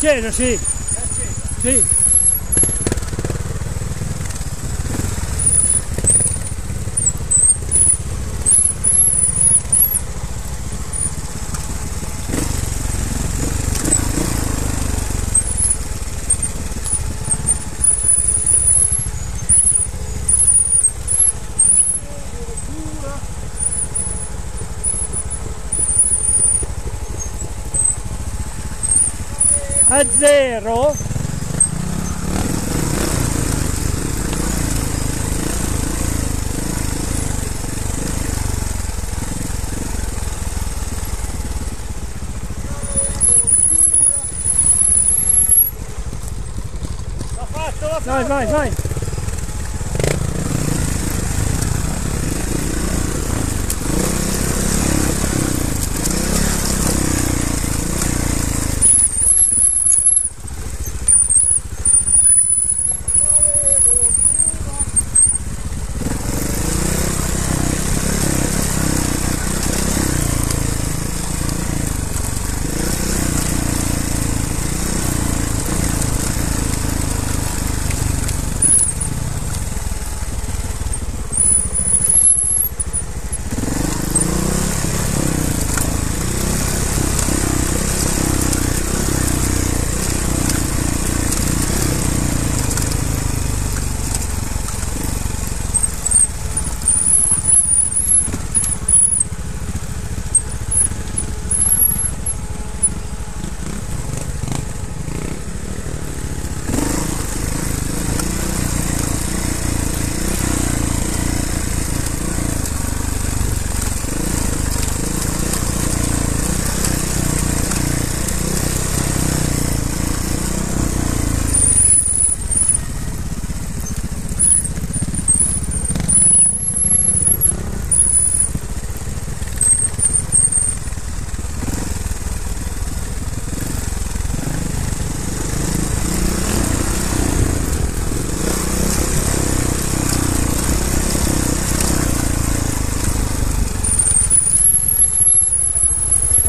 Che, no, sí. Sí. A zero. Vai, vai, vai.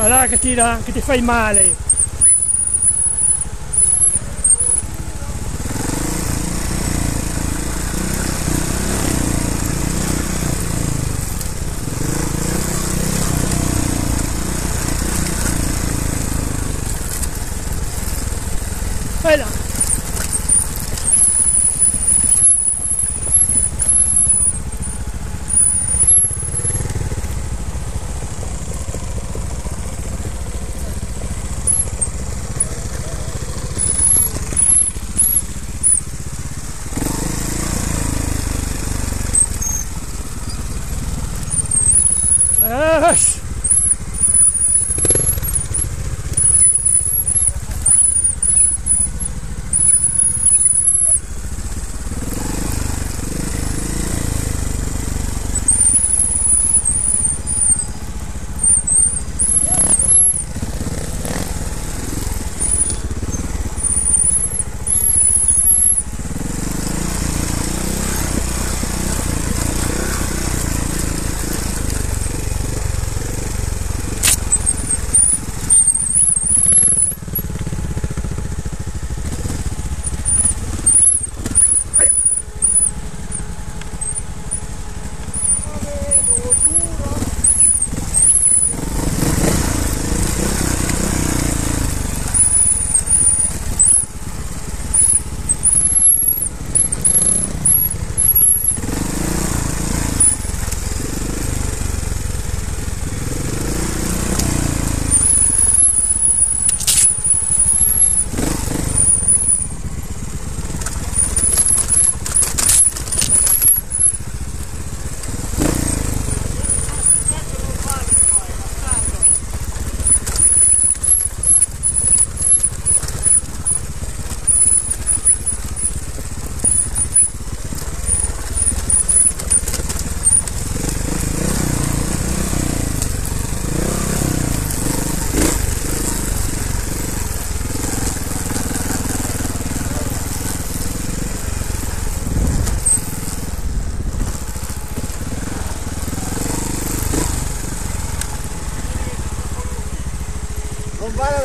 Là che ti, dà- che ti fai male. Yes!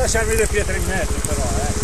Lasciarmi le pietre in mezzo però, eh.